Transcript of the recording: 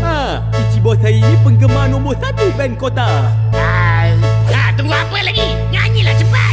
Ha, penggemar nombor satu band kota. Hai, ha, tunggu apa lagi? Nyanyilah cepat.